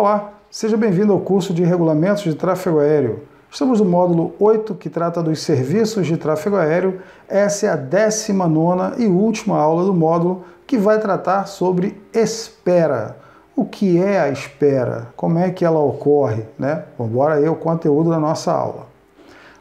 Olá, seja bem-vindo ao curso de Regulamentos de Tráfego Aéreo. Estamos no módulo 8, que trata dos serviços de tráfego aéreo. Essa é a 19 e última aula do módulo, que vai tratar sobre espera. O que é a espera? Como é que ela ocorre? Né? Vamos aí o conteúdo da nossa aula.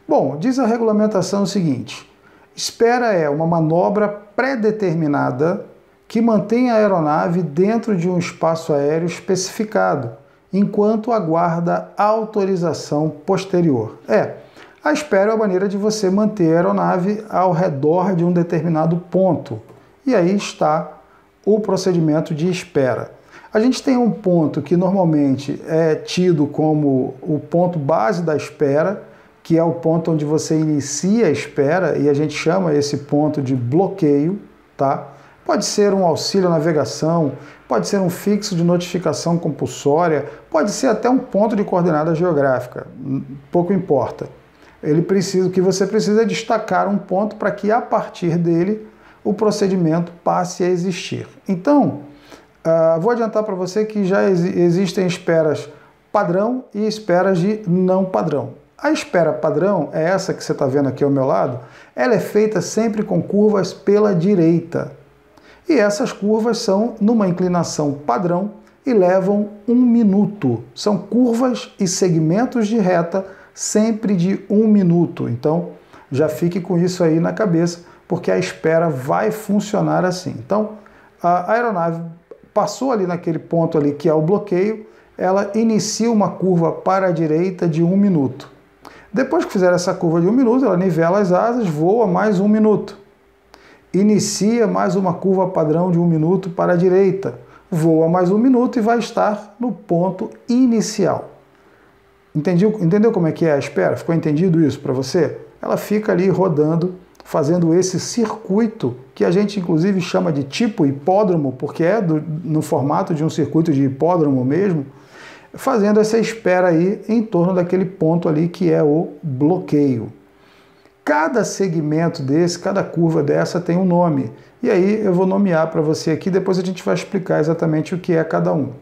Bom, diz a regulamentação o seguinte: espera é uma manobra pré-determinada que mantém a aeronave dentro de um espaço aéreo especificado enquanto aguarda autorização posterior. É, a espera é a maneira de você manter a aeronave ao redor de um determinado ponto. E aí está o procedimento de espera. A gente tem um ponto que normalmente é tido como o ponto base da espera, que é o ponto onde você inicia a espera, e a gente chama esse ponto de bloqueio, tá? Pode ser um auxílio à navegação, pode ser um fixo de notificação compulsória, pode ser até um ponto de coordenada geográfica, pouco importa. Ele precisa, o que você precisa é destacar um ponto para que a partir dele o procedimento passe a existir. Então, uh, vou adiantar para você que já ex existem esperas padrão e esperas de não padrão. A espera padrão é essa que você está vendo aqui ao meu lado, ela é feita sempre com curvas pela direita. E essas curvas são numa inclinação padrão e levam um minuto. São curvas e segmentos de reta sempre de um minuto. Então, já fique com isso aí na cabeça, porque a espera vai funcionar assim. Então, a aeronave passou ali naquele ponto ali que é o bloqueio, ela inicia uma curva para a direita de um minuto. Depois que fizer essa curva de um minuto, ela nivela as asas, voa mais um minuto inicia mais uma curva padrão de um minuto para a direita, voa mais um minuto e vai estar no ponto inicial. Entendeu, entendeu como é que é a espera? Ficou entendido isso para você? Ela fica ali rodando, fazendo esse circuito que a gente inclusive chama de tipo hipódromo, porque é do, no formato de um circuito de hipódromo mesmo, fazendo essa espera aí em torno daquele ponto ali que é o bloqueio. Cada segmento desse, cada curva dessa tem um nome. E aí eu vou nomear para você aqui, depois a gente vai explicar exatamente o que é cada um.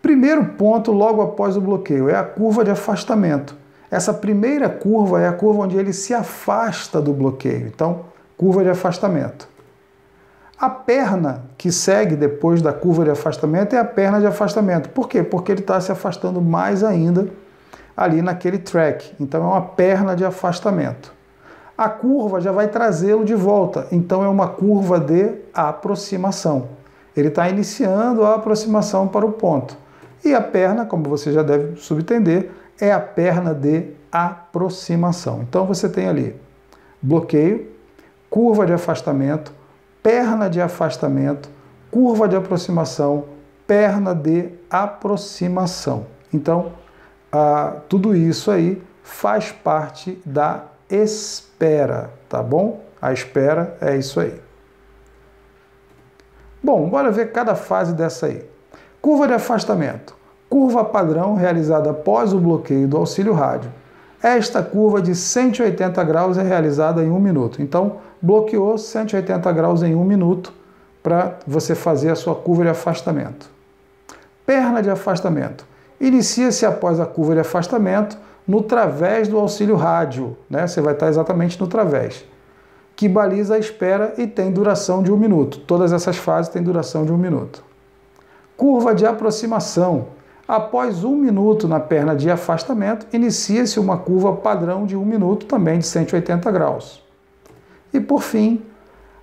Primeiro ponto, logo após o bloqueio, é a curva de afastamento. Essa primeira curva é a curva onde ele se afasta do bloqueio. Então, curva de afastamento. A perna que segue depois da curva de afastamento é a perna de afastamento. Por quê? Porque ele está se afastando mais ainda ali naquele track. Então, é uma perna de afastamento a curva já vai trazê-lo de volta. Então é uma curva de aproximação. Ele está iniciando a aproximação para o ponto. E a perna, como você já deve subentender, é a perna de aproximação. Então você tem ali bloqueio, curva de afastamento, perna de afastamento, curva de aproximação, perna de aproximação. Então, ah, tudo isso aí faz parte da espera, tá bom? A espera é isso aí. Bom, bora ver cada fase dessa aí. Curva de afastamento. Curva padrão realizada após o bloqueio do auxílio rádio. Esta curva de 180 graus é realizada em um minuto. Então, bloqueou 180 graus em um minuto para você fazer a sua curva de afastamento. Perna de afastamento. Inicia-se após a curva de afastamento no través do auxílio rádio, né? Você vai estar exatamente no través, que baliza a espera e tem duração de um minuto. Todas essas fases têm duração de um minuto. Curva de aproximação. Após um minuto na perna de afastamento, inicia-se uma curva padrão de um minuto, também de 180 graus. E por fim,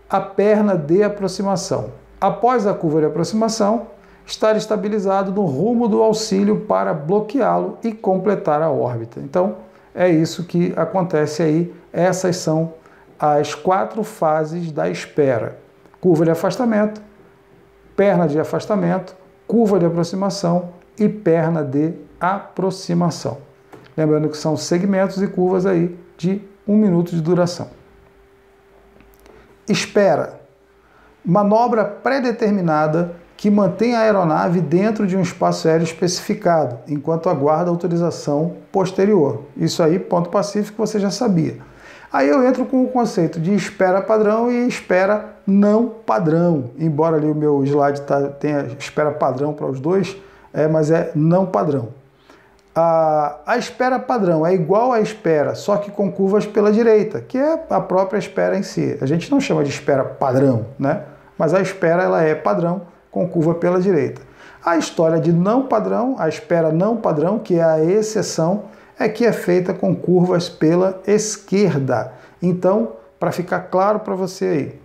a perna de aproximação. Após a curva de aproximação, estar estabilizado no rumo do auxílio para bloqueá-lo e completar a órbita. Então, é isso que acontece aí. Essas são as quatro fases da espera: curva de afastamento, perna de afastamento, curva de aproximação e perna de aproximação. Lembrando que são segmentos e curvas aí de um minuto de duração. Espera. Manobra pré-determinada que mantém a aeronave dentro de um espaço aéreo especificado, enquanto aguarda autorização posterior. Isso aí, ponto pacífico, você já sabia. Aí eu entro com o conceito de espera padrão e espera não padrão. Embora ali o meu slide tá, tenha espera padrão para os dois, é, mas é não padrão. A, a espera padrão é igual à espera, só que com curvas pela direita, que é a própria espera em si. A gente não chama de espera padrão, né? Mas a espera ela é padrão com curva pela direita. A história de não padrão, a espera não padrão, que é a exceção, é que é feita com curvas pela esquerda. Então, para ficar claro para você aí,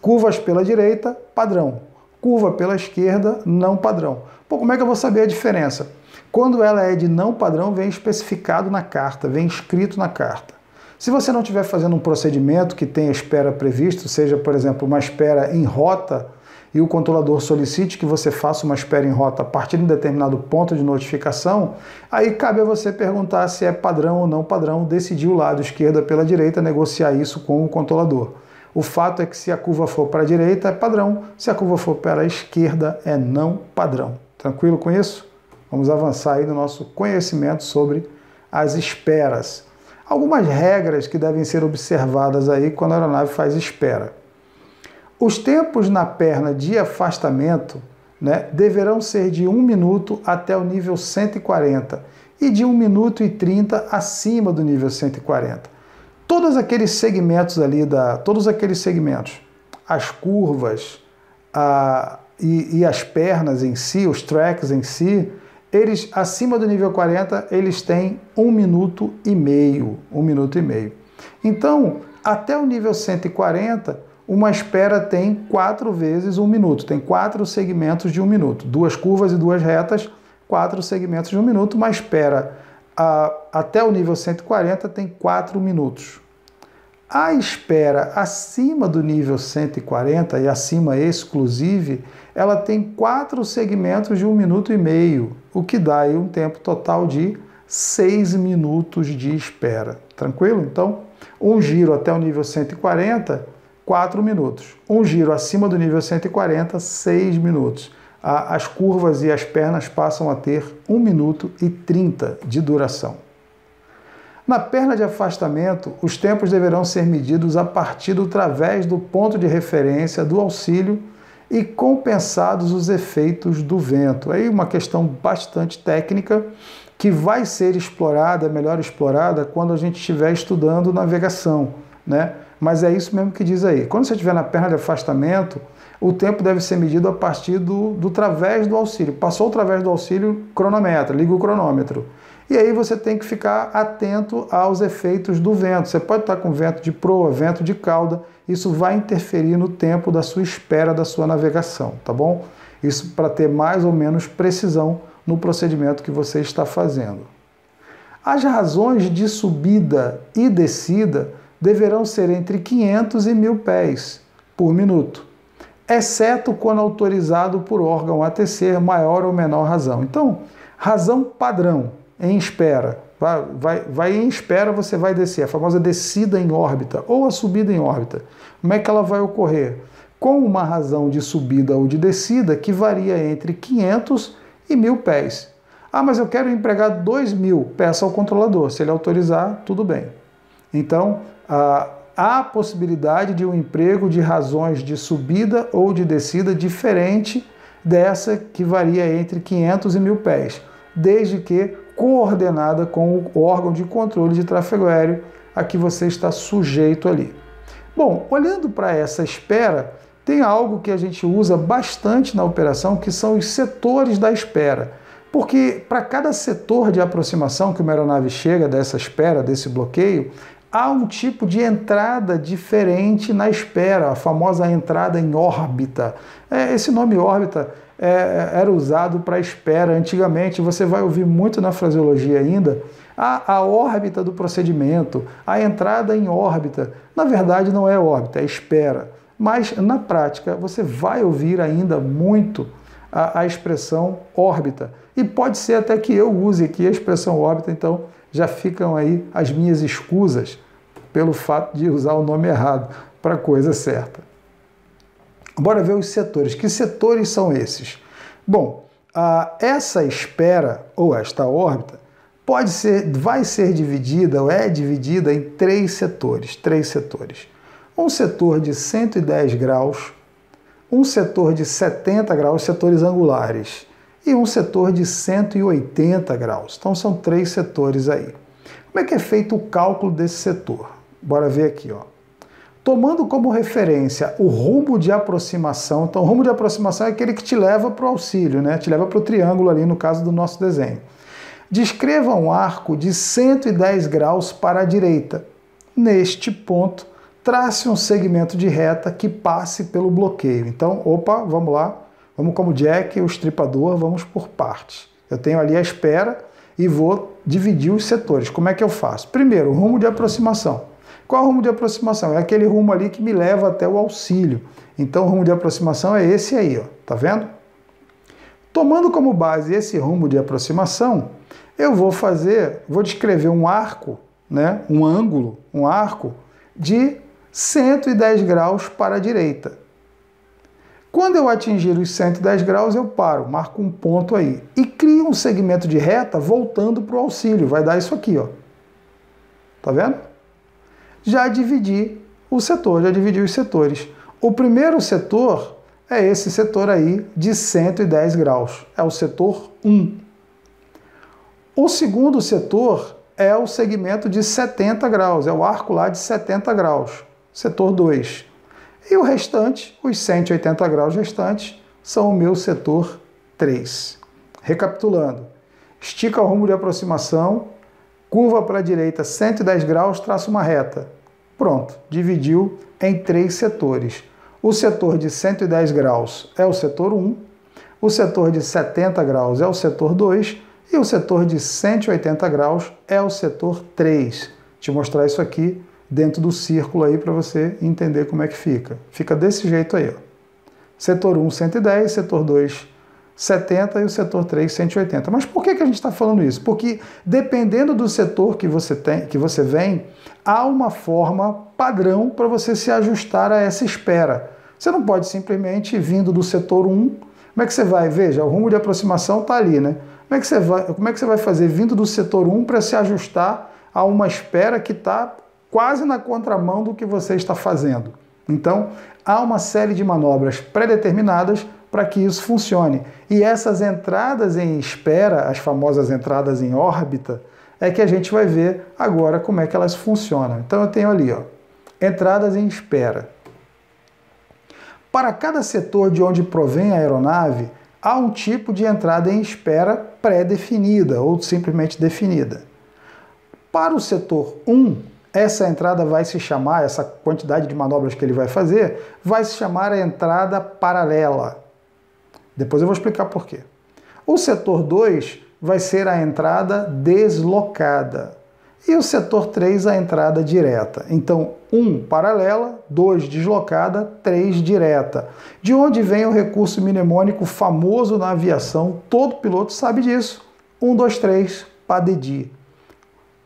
curvas pela direita, padrão. Curva pela esquerda, não padrão. Pô, como é que eu vou saber a diferença? Quando ela é de não padrão, vem especificado na carta, vem escrito na carta. Se você não estiver fazendo um procedimento que tenha espera previsto, seja, por exemplo, uma espera em rota, e o controlador solicite que você faça uma espera em rota a partir de um determinado ponto de notificação, aí cabe a você perguntar se é padrão ou não padrão, decidir o lado esquerda pela direita, negociar isso com o controlador. O fato é que se a curva for para a direita é padrão, se a curva for para a esquerda é não padrão. Tranquilo com isso? Vamos avançar aí no nosso conhecimento sobre as esperas. Algumas regras que devem ser observadas aí quando a aeronave faz espera. Os tempos na perna de afastamento né, deverão ser de 1 minuto até o nível 140 e de 1 minuto e 30 acima do nível 140. Todos aqueles segmentos ali, da, todos aqueles segmentos, as curvas a, e, e as pernas em si, os tracks em si, eles acima do nível 40, eles têm um minuto e meio, um minuto e meio. Então, até o nível 140, uma espera tem quatro vezes um minuto, tem quatro segmentos de um minuto, duas curvas e duas retas, quatro segmentos de um minuto, uma espera a, até o nível 140 tem quatro minutos. A espera acima do nível 140 e acima exclusive, ela tem quatro segmentos de um minuto e meio, o que dá aí um tempo total de seis minutos de espera. Tranquilo? Então, um giro até o nível 140 4 minutos. Um giro acima do nível 140, 6 minutos. As curvas e as pernas passam a ter 1 minuto e 30 de duração. Na perna de afastamento, os tempos deverão ser medidos a partir do través do ponto de referência do auxílio e compensados os efeitos do vento. Aí uma questão bastante técnica que vai ser explorada, melhor explorada, quando a gente estiver estudando navegação, né? Mas é isso mesmo que diz aí. Quando você estiver na perna de afastamento, o tempo deve ser medido a partir do, do través do auxílio. Passou o través do auxílio, cronometra, liga o cronômetro. E aí você tem que ficar atento aos efeitos do vento. Você pode estar com vento de proa, vento de cauda, isso vai interferir no tempo da sua espera da sua navegação, tá bom? Isso para ter mais ou menos precisão no procedimento que você está fazendo. As razões de subida e descida deverão ser entre 500 e 1000 pés por minuto, exceto quando autorizado por órgão a tecer maior ou menor razão. Então, razão padrão, em espera. Vai, vai, vai em espera, você vai descer, a famosa descida em órbita ou a subida em órbita. Como é que ela vai ocorrer? Com uma razão de subida ou de descida que varia entre 500 e 1000 pés. Ah, mas eu quero empregar 2.000, peça ao controlador. Se ele autorizar, tudo bem. Então, ah, há a possibilidade de um emprego de razões de subida ou de descida diferente dessa que varia entre 500 e 1000 pés, desde que coordenada com o órgão de controle de tráfego aéreo a que você está sujeito ali. Bom, olhando para essa espera, tem algo que a gente usa bastante na operação, que são os setores da espera. Porque para cada setor de aproximação que uma aeronave chega dessa espera, desse bloqueio, há um tipo de entrada diferente na espera, a famosa entrada em órbita. É, esse nome órbita é, era usado para espera antigamente, você vai ouvir muito na fraseologia ainda. A, a órbita do procedimento, a entrada em órbita. Na verdade, não é órbita, é espera. Mas na prática, você vai ouvir ainda muito a, a expressão órbita. E pode ser até que eu use aqui a expressão órbita, então já ficam aí as minhas escusas pelo fato de usar o nome errado para a coisa certa. Bora ver os setores. Que setores são esses? Bom, essa espera ou esta órbita pode ser, vai ser dividida ou é dividida em três setores, três setores. Um setor de 110 graus, um setor de 70 graus, setores angulares, e um setor de 180 graus. Então são três setores aí. Como é que é feito o cálculo desse setor? Bora ver aqui, ó. Tomando como referência o rumo de aproximação, então o rumo de aproximação é aquele que te leva para o auxílio, né? Te leva para o triângulo ali no caso do nosso desenho. Descreva um arco de 110 graus para a direita. Neste ponto, trace um segmento de reta que passe pelo bloqueio. Então, opa, vamos lá. Vamos como Jack, o estripador, vamos por partes. Eu tenho ali a espera e vou dividir os setores. Como é que eu faço? Primeiro, rumo de aproximação. Qual é o rumo de aproximação? É aquele rumo ali que me leva até o auxílio. Então, o rumo de aproximação é esse aí, ó. Tá vendo? Tomando como base esse rumo de aproximação, eu vou fazer, vou descrever um arco, né, um ângulo, um arco de 110 graus para a direita. Quando eu atingir os 110 graus, eu paro, marco um ponto aí e crio um segmento de reta voltando para o auxílio. Vai dar isso aqui, ó. Tá vendo? Já dividi o setor, já dividi os setores. O primeiro setor é esse setor aí de 110 graus. É o setor 1. O segundo setor é o segmento de 70 graus, é o arco lá de 70 graus, setor 2. E o restante, os 180 graus restantes, são o meu setor 3. Recapitulando, estica o rumo de aproximação, curva para a direita 110 graus, traça uma reta. Pronto, dividiu em três setores. O setor de 110 graus é o setor 1, o setor de 70 graus é o setor 2 e o setor de 180 graus é o setor 3. Te mostrar isso aqui dentro do círculo aí para você entender como é que fica. Fica desse jeito aí, ó. Setor 1, 110, setor 2, 70 e o setor 3, 180. Mas por que, que a gente está falando isso? Porque dependendo do setor que você tem, que você vem, há uma forma padrão para você se ajustar a essa espera. Você não pode simplesmente vindo do setor 1. Como é que você vai? Veja, o rumo de aproximação está ali, né? Como é, que você vai, como é que você vai fazer vindo do setor 1 para se ajustar a uma espera que está quase na contramão do que você está fazendo? Então, há uma série de manobras pré-determinadas para que isso funcione. E essas entradas em espera, as famosas entradas em órbita, é que a gente vai ver agora como é que elas funcionam. Então eu tenho ali, ó, entradas em espera. Para cada setor de onde provém a aeronave, há um tipo de entrada em espera pré-definida ou simplesmente definida. Para o setor 1, essa entrada vai se chamar, essa quantidade de manobras que ele vai fazer, vai se chamar a entrada paralela. Depois eu vou explicar por quê. O setor 2 vai ser a entrada deslocada. E o setor 3 a entrada direta. Então, 1 um, paralela, 2 deslocada, 3 direta. De onde vem o recurso mnemônico famoso na aviação? Todo piloto sabe disso. 1, 2, 3, PADEDI.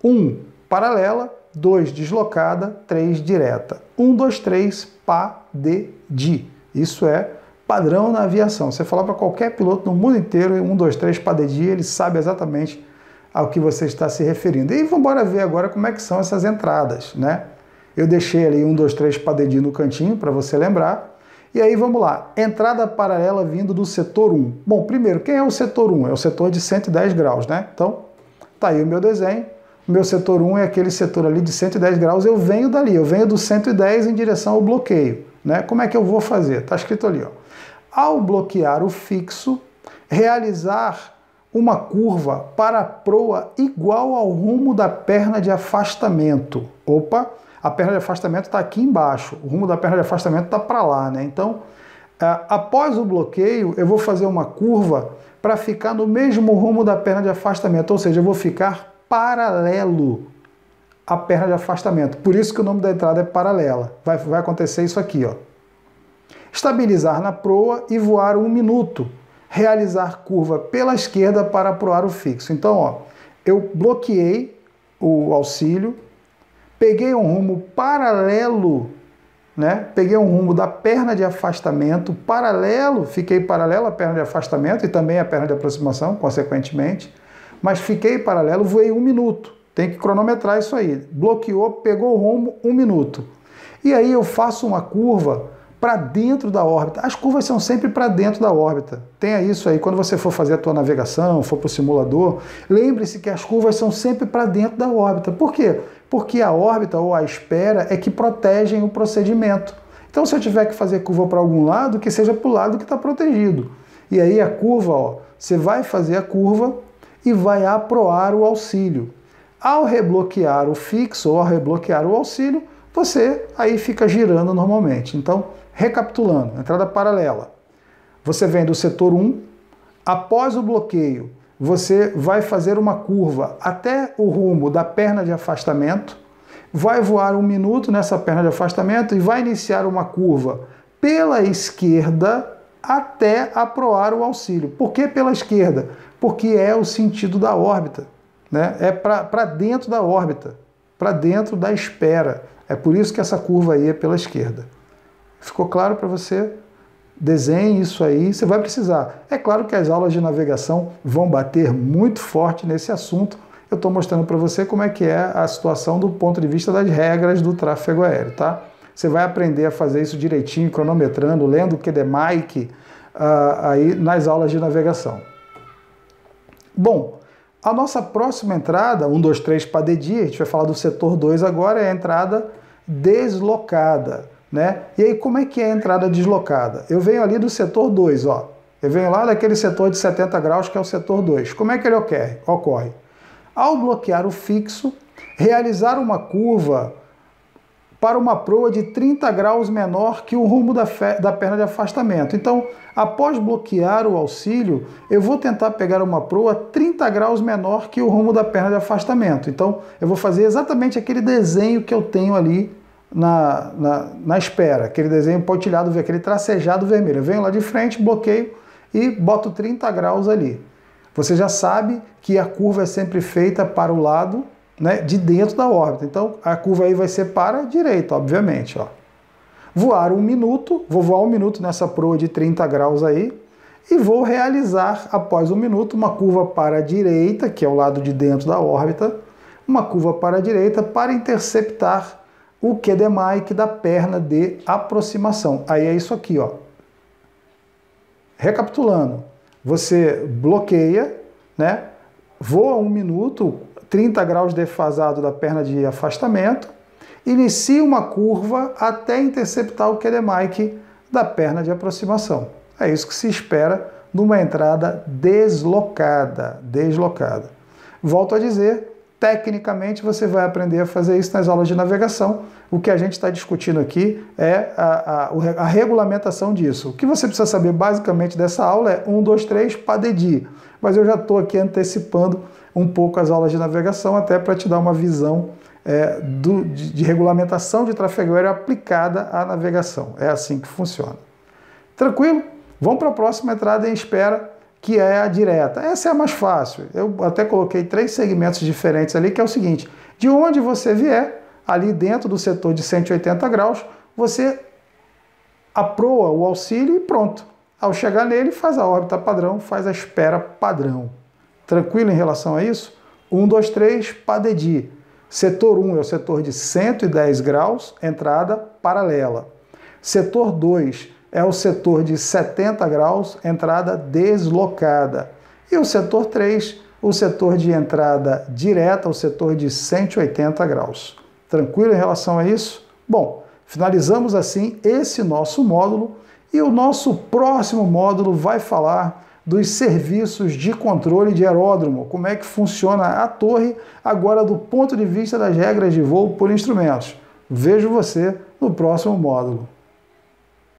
1 paralela, 2 deslocada, 3 direta. 1, 2, 3, PADEDI. Isso é padrão na aviação. Você falar para qualquer piloto no mundo inteiro, um, dois, três, PADEDI, ele sabe exatamente ao que você está se referindo. E vamos ver agora como é que são essas entradas, né? Eu deixei ali um, dois, três, PADEDI no cantinho para você lembrar. E aí vamos lá, entrada paralela vindo do setor 1. Bom, primeiro, quem é o setor 1? É o setor de 110 graus, né? Então, tá aí o meu desenho. Meu setor 1 é aquele setor ali de 110 graus, eu venho dali, eu venho do 110 em direção ao bloqueio. Né? Como é que eu vou fazer? Está escrito ali, ó ao bloquear o fixo, realizar uma curva para a proa igual ao rumo da perna de afastamento. Opa, a perna de afastamento está aqui embaixo, o rumo da perna de afastamento está para lá, né? Então, é, após o bloqueio, eu vou fazer uma curva para ficar no mesmo rumo da perna de afastamento, ou seja, eu vou ficar paralelo à perna de afastamento. Por isso que o nome da entrada é paralela. Vai, vai acontecer isso aqui, ó estabilizar na proa e voar um minuto, realizar curva pela esquerda para proar o fixo. Então, ó, eu bloqueei o auxílio, peguei um rumo paralelo, né? Peguei um rumo da perna de afastamento, paralelo, fiquei paralelo à perna de afastamento e também à perna de aproximação, consequentemente, mas fiquei paralelo, voei um minuto. Tem que cronometrar isso aí. Bloqueou, pegou o rumo, um minuto. E aí eu faço uma curva para dentro da órbita. As curvas são sempre para dentro da órbita. Tenha isso aí, quando você for fazer a tua navegação, for para o simulador, lembre-se que as curvas são sempre para dentro da órbita. Por quê? Porque a órbita ou a espera é que protegem o procedimento. Então, se eu tiver que fazer curva para algum lado, que seja para o lado que está protegido. E aí a curva, ó, você vai fazer a curva e vai aproar o auxílio. Ao rebloquear o fixo ou ao rebloquear o auxílio, você aí fica girando normalmente. Então, recapitulando, entrada paralela. Você vem do setor 1, após o bloqueio, você vai fazer uma curva até o rumo da perna de afastamento, vai voar um minuto nessa perna de afastamento e vai iniciar uma curva pela esquerda até aproar o auxílio. Por que pela esquerda? Porque é o sentido da órbita né? é para dentro da órbita, para dentro da espera. É por isso que essa curva aí é pela esquerda. Ficou claro para você? Desenhe isso aí, você vai precisar. É claro que as aulas de navegação vão bater muito forte nesse assunto. Eu estou mostrando para você como é que é a situação do ponto de vista das regras do tráfego aéreo, tá? Você vai aprender a fazer isso direitinho, cronometrando, lendo o QDMike uh, aí nas aulas de navegação. Bom, a nossa próxima entrada, 1, 2, 3 para a gente vai falar do setor 2 agora, é a entrada deslocada. Né? E aí, como é que é a entrada deslocada? Eu venho ali do setor 2, ó. Eu venho lá daquele setor de 70 graus, que é o setor 2. Como é que ele ocorre? ocorre? Ao bloquear o fixo, realizar uma curva para uma proa de 30 graus menor que o rumo da, da perna de afastamento. Então, após bloquear o auxílio, eu vou tentar pegar uma proa 30 graus menor que o rumo da perna de afastamento. Então, eu vou fazer exatamente aquele desenho que eu tenho ali na, na, na espera, aquele desenho pontilhado, aquele tracejado vermelho. Eu venho lá de frente, bloqueio e boto 30 graus ali. Você já sabe que a curva é sempre feita para o lado né, de dentro da órbita. Então a curva aí vai ser para a direita, obviamente. Ó. Voar um minuto, vou voar um minuto nessa proa de 30 graus aí, e vou realizar, após um minuto, uma curva para a direita, que é o lado de dentro da órbita, uma curva para a direita para interceptar o QDMIC da perna de aproximação. Aí é isso aqui, ó. Recapitulando, você bloqueia, né? Voa um minuto 30 graus defasado da perna de afastamento, inicia uma curva até interceptar o QDMIC da perna de aproximação. É isso que se espera numa entrada deslocada, deslocada. Volto a dizer, tecnicamente você vai aprender a fazer isso nas aulas de navegação. O que a gente está discutindo aqui é a, a, a, regulamentação disso. O que você precisa saber basicamente dessa aula é 1, 2, 3, PADEDI. Mas eu já estou aqui antecipando um pouco as aulas de navegação, até para te dar uma visão é, do, de, de, regulamentação de tráfego aéreo aplicada à navegação. É assim que funciona. Tranquilo? Vamos para a próxima entrada em espera, que é a direta. Essa é a mais fácil. Eu até coloquei três segmentos diferentes ali, que é o seguinte: de onde você vier, ali dentro do setor de 180 graus, você aproa o auxílio e pronto. Ao chegar nele, faz a órbita padrão, faz a espera padrão. Tranquilo em relação a isso? 1, 2, 3, PADEDI. Setor 1 é o setor de 110 graus, entrada paralela. Setor 2 é o setor de 70 graus, entrada deslocada. E o setor 3, o setor de entrada direta, o setor de 180 graus. Tranquilo em relação a isso? Bom, finalizamos assim esse nosso módulo e o nosso próximo módulo vai falar dos serviços de controle de aeródromo, como é que funciona a torre, agora do ponto de vista das regras de voo por instrumentos. Vejo você no próximo módulo.